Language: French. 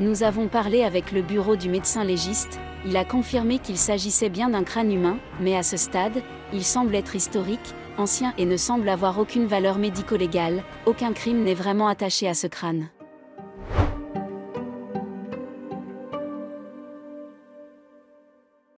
Nous avons parlé avec le bureau du médecin légiste, il a confirmé qu'il s'agissait bien d'un crâne humain, mais à ce stade, il semble être historique, ancien et ne semble avoir aucune valeur médico-légale, aucun crime n'est vraiment attaché à ce crâne.